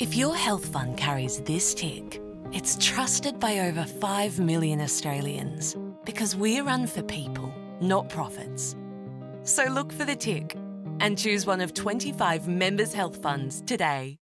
If your health fund carries this tick, it's trusted by over 5 million Australians because we run for people, not profits. So look for the tick and choose one of 25 members' health funds today.